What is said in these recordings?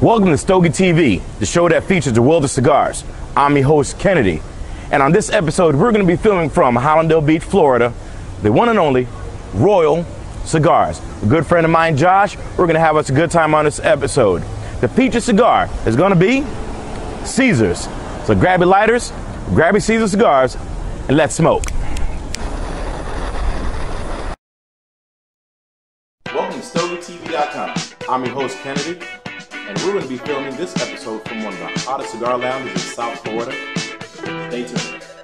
Welcome to Stogie TV, the show that features the world of cigars. I'm your host, Kennedy. And on this episode, we're going to be filming from Hallandale Beach, Florida, the one and only Royal Cigars. A good friend of mine, Josh, we're going to have us a good time on this episode. The featured cigar is going to be Caesars. So grab your lighters, grab your Caesar cigars, and let's smoke. Welcome to StogieTV.com. I'm your host, Kennedy, and we're going to be filming this episode from one of the hottest cigar lounges in South Florida. Stay tuned.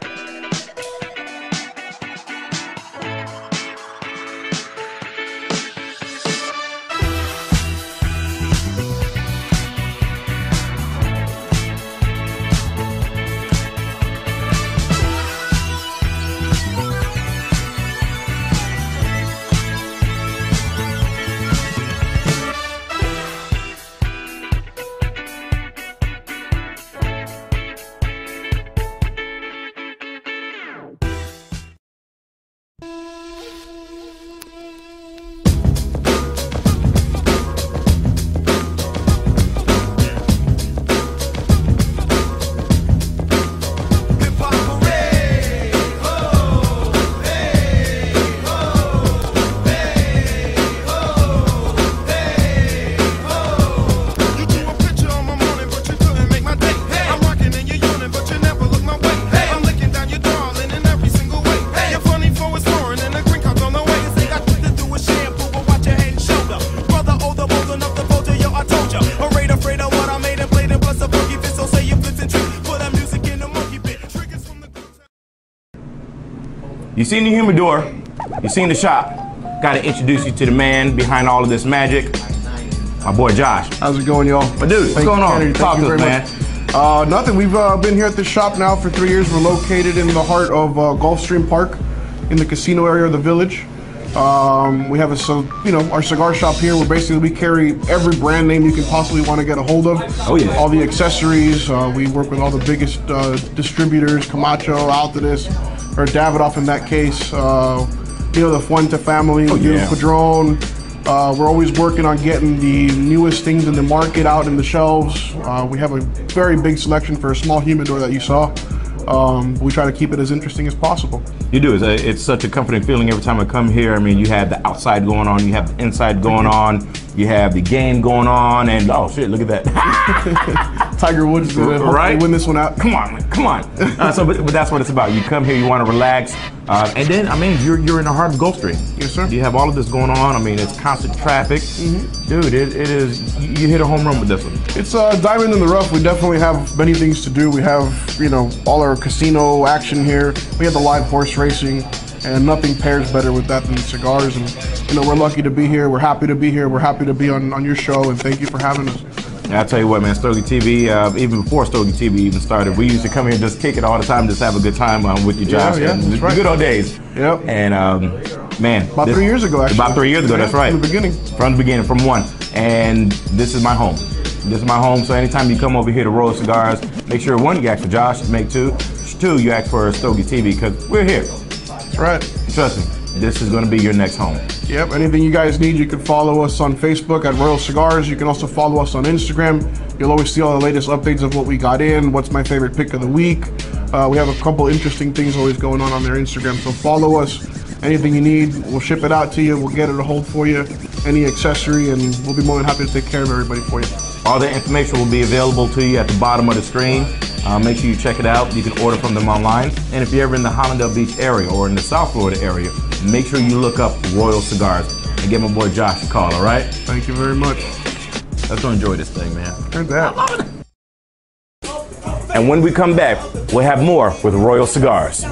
Seen the humidor, you seen the shop. Got to introduce you to the man behind all of this magic, my boy Josh. How's it going, y'all? My dude, what's Thank going on? Kennedy. Talk to us, man. Uh, nothing. We've uh, been here at the shop now for three years. We're located in the heart of uh, Gulfstream Park, in the casino area of the village. Um, we have a so you know our cigar shop here. Where basically we carry every brand name you can possibly want to get a hold of. Oh, yeah. All the accessories. Uh, we work with all the biggest uh, distributors: Camacho, Altadis, or Davidoff in that case. Uh, you know the Fuente family. Oh, yeah. Padron. Uh, we're always working on getting the newest things in the market out in the shelves. Uh, we have a very big selection for a small humidor that you saw. Um, we try to keep it as interesting as possible. You do. It's, a, it's such a comforting feeling every time I come here. I mean, you have the outside going on, you have the inside going on, you have the game going on, and oh shit, look at that. Tiger Woods is going to Right. win this one out. come on, come on. Uh, so, but, but that's what it's about. You come here, you want to relax, uh, and then I mean, you're you're in the heart of Gulfstream. Yes, sir. You have all of this going on. I mean, it's constant traffic, dude. It, it is. You hit a home run with this one. It's a diamond in the rough. We definitely have many things to do. We have, you know, all our casino action here. We have the live horse racing, and nothing pairs better with that than cigars. And you know, we're lucky to be here. We're happy to be here. We're happy to be on, on your show, and thank you for having us. And I tell you what, man, Stogie TV, uh, even before Stogie TV even started, we used to come here and just kick it all the time, just have a good time um, with you, Josh. yeah, and that's the right. good old days. Yep. And um, man, About this- three years ago, actually. About three years ago, Yeah, that's right. from the beginning. From the beginning, from one. And this is my home. This is my home. So anytime you come over here to Royal Cigars, make sure one you ask for Josh, make two. Two you ask for Stogie TV because we're here. That's right. Trust me, this is going to be your next home. Yep. Anything you guys need, you can follow us on Facebook at Royal Cigars. You can also follow us on Instagram. You'll always see all the latest updates of what we got in, what's my favorite pick of the week. Uh, we have a couple interesting things always going on on their Instagram. So follow us. Anything you need, we'll ship it out to you. We'll get it a hold for you. Any accessory, and we'll be more than happy to take care of everybody for you. All the information will be available to you at the bottom of the screen. Uh, make sure you check it out. You can order from them online. And if you're ever in the Hallandale Beach area or in the South Florida area, make sure you look up Royal Cigars and give my boy Josh a call, all right? Thank you very much. Let's go enjoy this thing, man. Heard that. And when we come back, we'll have more with Royal Cigars.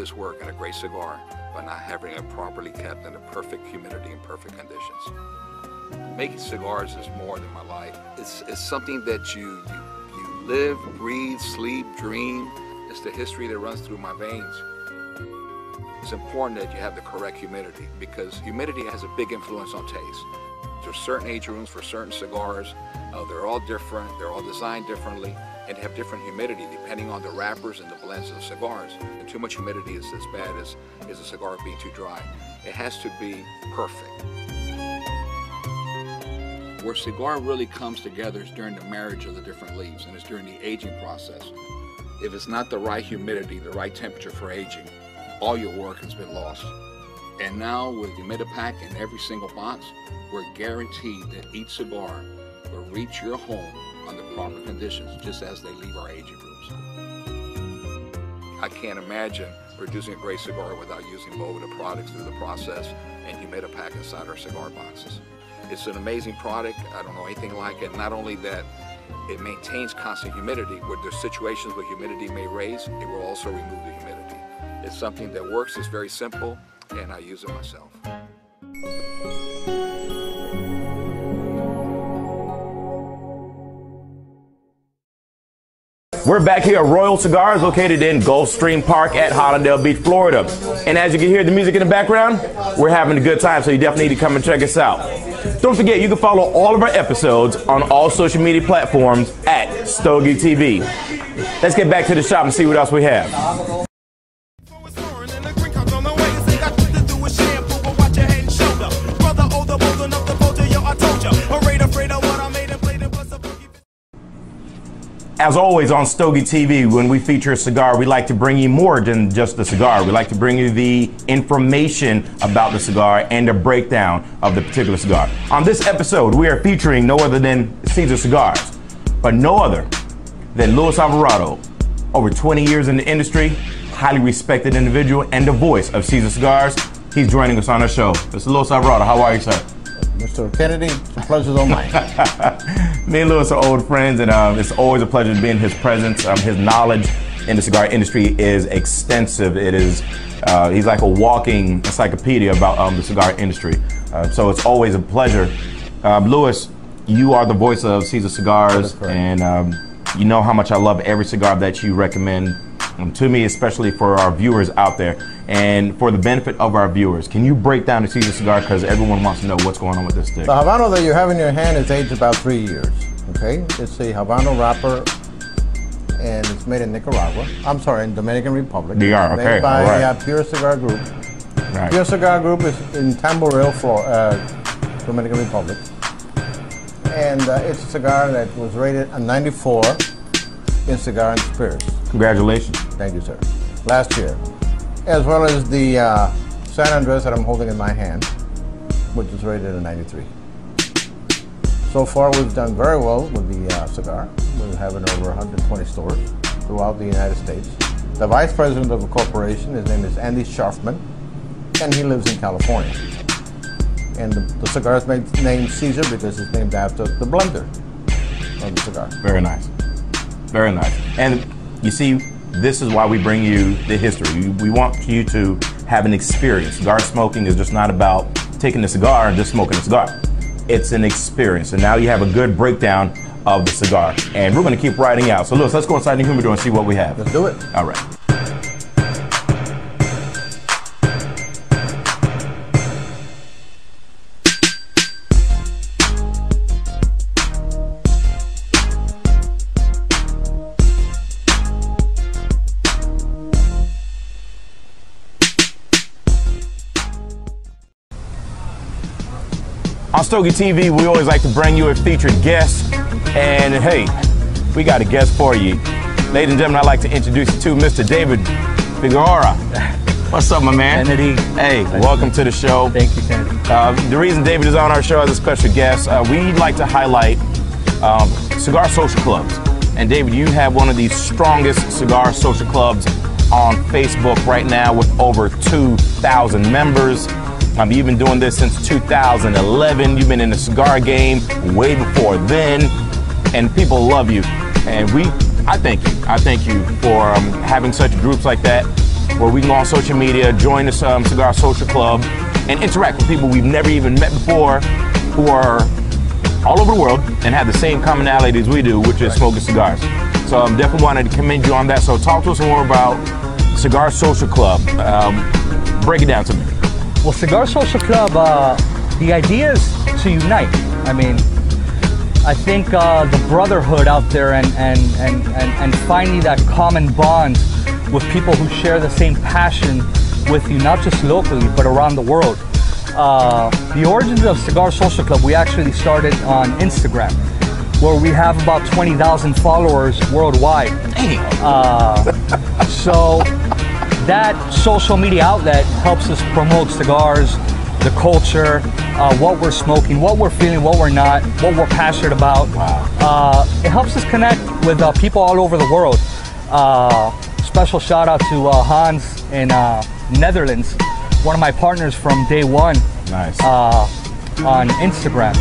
This work and a great cigar by not having it properly kept in the perfect humidity and perfect conditions. Making cigars is more than my life. It's, it's something that you, you, you live, breathe, sleep, dream. It's the history that runs through my veins. It's important that you have the correct humidity because humidity has a big influence on taste. There's certain age rooms for certain cigars. Uh, they're all different. They're all designed differently and have different humidity depending on the wrappers and the blends of cigars. And too much humidity is as bad as, as a cigar being too dry. It has to be perfect. Where cigar really comes together is during the marriage of the different leaves and it's during the aging process. If it's not the right humidity, the right temperature for aging, all your work has been lost. And now with the Humidipak in every single box, we're guaranteed that each cigar will reach your home conditions, just as they leave our aging rooms. I can't imagine producing a great cigar without using Boveda products through the process and Humidipak inside our cigar boxes. It's an amazing product. I don't know anything like it. Not only that, it maintains constant humidity. Where there's situations where humidity may raise, it will also remove the humidity. It's something that works. It's very simple, and I use it myself. We're back here at Royal Cigars, located in Gulfstream Park at Hallandale Beach, Florida. And as you can hear the music in the background, we're having a good time, so you definitely need to come and check us out. Don't forget, you can follow all of our episodes on all social media platforms at Stogie TV. Let's get back to the shop and see what else we have. As always on Stogie TV, when we feature a cigar, we like to bring you more than just the cigar. We like to bring you the information about the cigar and a breakdown of the particular cigar. On this episode, we are featuring no other than Caesar Cigars, but no other than Luis Alvarado. Over 20 years in the industry, highly respected individual, and the voice of Caesar Cigars. He's joining us on our show. Mr. Luis Alvarado, how are you, sir? Mr. Kennedy, a pleasure's all mine. Me and Luis are old friends, and um, it's always a pleasure to be in his presence. Um, his knowledge in the cigar industry is extensive. It is, uh, he's like a walking encyclopedia about um, the cigar industry. Uh, so it's always a pleasure. Um, Luis, you are the voice of Caesar Cigars, and um, you know how much I love every cigar that you recommend um, to me, especially for our viewers out there. And for the benefit of our viewers, can you break down the Caesar cigar? Because everyone wants to know what's going on with this stick. The Habano that you have in your hand is aged about three years. Okay, it's a Habano wrapper, and it's made in Nicaragua. I'm sorry, in Dominican Republic. DR, okay, Made by right. uh, Pure Cigar Group. Right. Pure Cigar Group is in Tamboril, uh, Dominican Republic, and uh, it's a cigar that was rated a 94 in Cigar and Spirits. Congratulations. Thank you, sir. Last year, as well as the uh, San Andres that I'm holding in my hand, which is rated a 93. So far, we've done very well with the uh, cigar. We have it in over 120 stores throughout the United States. The vice president of the corporation, his name is Andy Scharfman, and he lives in California. And the, the cigar is made, named Caesar because it's named after the blender of the cigar. Very nice. Very nice. And you see, this is why we bring you the history. We- want you to have an experience. Cigar smoking is just not about taking a cigar and just smoking a cigar. It's an experience. And now you have a good breakdown of the cigar. And we're going to keep riding out. So, Luis, let's go inside the humidor and see what we have. Let's do it. All right. On Stogie TV, we always like to bring you a featured guest. And hey, we got a guest for you. Ladies and gentlemen, I'd like to introduce you to Mr. David Figueroa. What's up, my man? Kennedy. Hey, welcome to the show. Thank you, Kennedy. Uh, the reason David is on our show as a special guest, uh, we like to highlight um, cigar social clubs. And David, you have one of the strongest cigar social clubs on Facebook right now with over 2,000 members. Um, you've been doing this since 2011. You've been in the cigar game way before then, and people love you. And we, I thank you. I thank you for um, having such groups like that where we can go on social media, join the um, Cigar Social Club, and interact with people we've never even met before who are all over the world and have the same commonalities we do, which is smoking cigars. So I'm definitely wanted to commend you on that. So talk to us more about Cigar Social Club. Um, break it down to me. Well, Cigar Social Club, uh, the idea is to unite. I mean, I think uh, the brotherhood out there and, and, and, and, and finding that common bond with people who share the same passion with you, not just locally, but around the world. Uh, the origins of Cigar Social Club, we actually started on Instagram, where we have about 20,000 followers worldwide. Uh, so that social media outlet helps us promote cigars, the culture, uh, what we're smoking, what we're feeling, what we're not, what we're passionate about. Uh, it helps us connect with uh, people all over the world. Uh, special shout out to uh, Hans in uh, Netherlands, one of my partners from day one Nice. uh, on Instagram.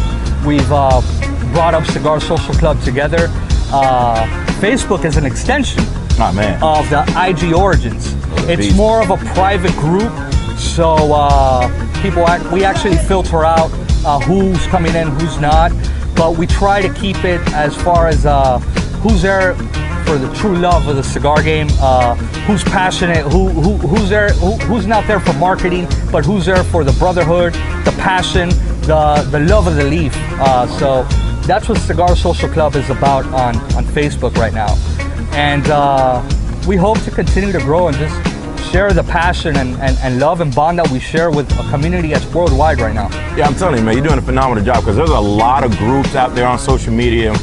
We've uh, brought up Cigar Social Club together. Uh, Facebook is an extension oh, man. of the IG Origins. It's more of a private group, so uh, people act, we actually filter out uh, who's coming in, who's not. But we try to keep it as far as uh, who's there for the true love of the cigar game, uh, who's passionate, who, who who's there, who, who's not there for marketing, but who's there for the brotherhood, the passion, the the love of the leaf. Uh, so that's what Cigar Social Club is about on on Facebook right now, and uh, we hope to continue to grow and just share the passion and, and, and love and bond that we share with a community that's worldwide right now. Yeah, I'm telling you, man, you're doing a phenomenal job because there's a lot of groups out there on social media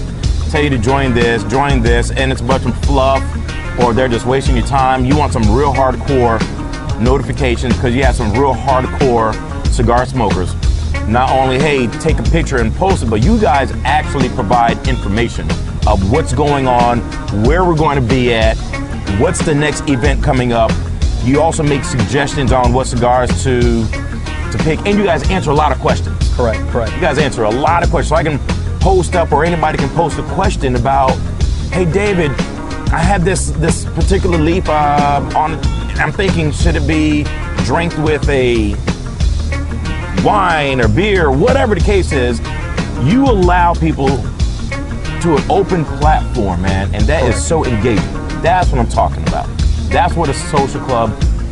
tell you to join this, join this, and it's a bunch of fluff, or they're just wasting your time. You want some real hardcore notifications because you have some real hardcore cigar smokers. Not only, hey, take a picture and post it, but you guys actually provide information of what's going on, where we're going to be at, what's the next event coming up. You also make suggestions on what cigars to to pick, and you guys answer a lot of questions. Correct, correct. You guys answer a lot of questions. So I can post up, or anybody can post a question about, hey David, I have this this particular leaf uh, on. I'm thinking, should it be drank with a wine or beer, whatever the case is? You allow people to an open platform, man, and that is so engaging. That's what I'm talking about. That's what a social club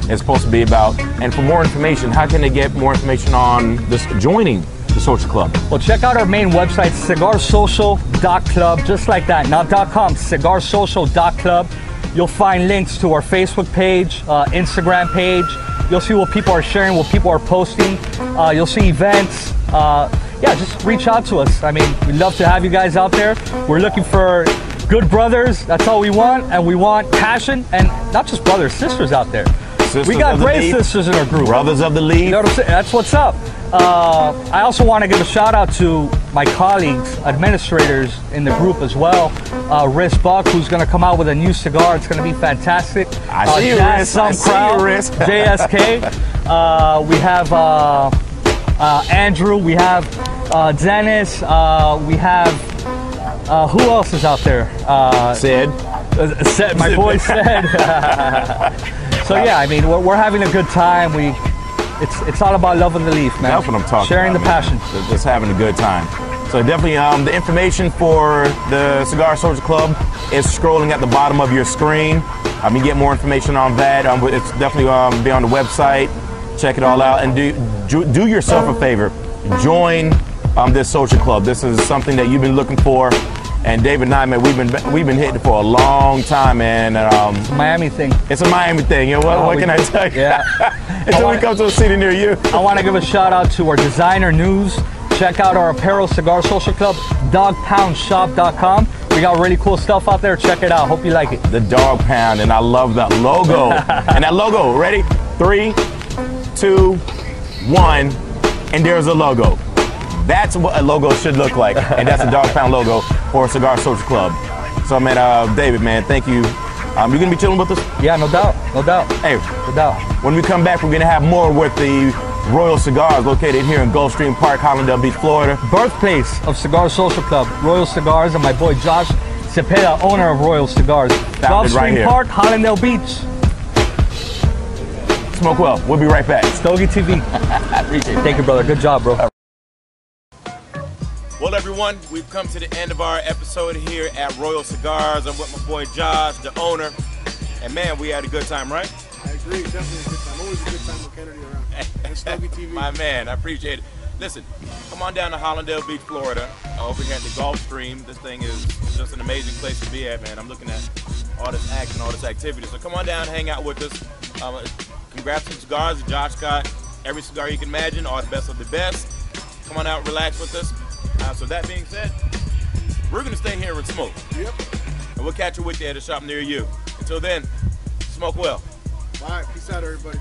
is supposed to be about. And for more information, how can they get more information on this joining the social club? Well, check out our main website, cigarsocial.club, just like that. Not .com, cigarsocial.club. You'll find links to our Facebook page, uh, Instagram page. You'll see what people are sharing, what people are posting. Uh, you'll see events. Uh, yeah, just reach out to us. I mean, we'd love to have you guys out there. We're looking for good brothers. That's all we want. And we want passion and not just brothers, sisters out there. Sisters we got great sisters in our group. Brothers of the You League. know what I'm saying? That's what's up. Uh, I also want to give a shout out to my colleagues, administrators in the group as well. Uh, Riz Buck, who's going to come out with a new cigar. It's going to be fantastic. I uh, see you, Riz. Some I see you, Crowd, Riz. JSK. Uh, we have uh, Andrew. We have uh, Dennis. Uh, we have uh, who else is out there? Uh, Said. uh, said my boy said. so yeah, I mean we're, we're having a good time. We it's it's all about loving the leaf, man. That's what I'm talking Sharing about. the passion. man. Just- Just having a good time. So definitely, um, the information for the Cigar Social Club is scrolling at the bottom of your screen. Um, you get more information on that. Um, it's definitely um, be on the website. Check it all out and do do, do yourself a favor. Join um, this social club. This is something that you've been looking for. And David and I, man, we've been we've been hitting for a long time, man. And, um, Miami thing. it's a Miami thing. You know, what, Oh, what can I tell you? Yeah. Until we come to a city near you. I want to give a shout out to our designer news. Check out our apparel cigar social club, dogpoundshop.com. We got really cool stuff out there. Check it out. Hope you like it. the dog pound, and I love that logo. and that logo, ready? Three, two, one, and there's a logo. That's what a logo should look like, and that's a dog pound logo for Cigar Social Club. So, man, uh, David, man, thank you. Um, you're gonna be chilling with us. Yeah, no doubt. No doubt. Hey, No doubt. when we come back, we're gonna have more with the Royal Cigars, located here in Gulfstream Park, Hallandale Beach, Florida. birthplace of Cigar Social Club, Royal Cigars, and my boy Josh Cepeda, owner of Royal Cigars. Founded right Gulfstream here. Park, Hallandale Beach. Smoke well. We'll be right back. Stogie TV. I appreciate it. Thank you, brother. Good job, bro. Well, everyone, we've come to the end of our episode here at Royal Cigars. I'm with my boy Josh, the owner. And man, we had a good time, right? I agree. Definitely a good time. Always a good time with Kennedy around. And Stogie TV. My man, I appreciate it. Listen, come on down to Hallandale Beach, Florida, over here at the Gulfstream. This thing is just an amazing place to be at, man. I'm looking at all this action, all this activity. So come on down, hang out with us. Um, congrats to cigars. Josh got every cigar you can imagine, all the best of the best. Come on out, relax with us. Uh, so that being said, we're gonna stay here and smoke, Yep. and we'll catch you with you at a shop near you. Until then, smoke well. All right, Peace out, everybody.